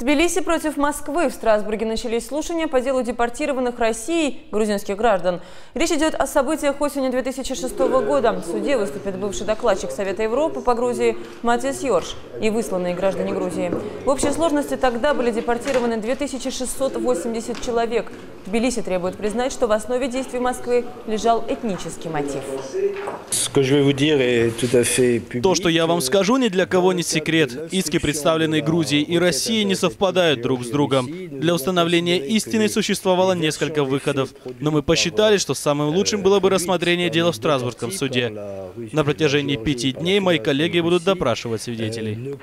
Тбилиси против Москвы. В Страсбурге начались слушания по делу депортированных Россией грузинских граждан. Речь идет о событиях осени 2006 года. В суде выступит бывший докладчик Совета Европы по Грузии Матис Йорш и высланные граждане Грузии. В общей сложности тогда были депортированы 2680 человек. Тбилиси требует признать, что в основе действий Москвы лежал этнический мотив. То, что я вам скажу, ни для кого не секрет. Иски, представленные Грузией и Россией, не совпадают друг с другом. Для установления истины существовало несколько выходов, но мы посчитали, что самым лучшим было бы рассмотрение дела в Страсбургском суде. На протяжении пяти дней мои коллеги будут допрашивать свидетелей.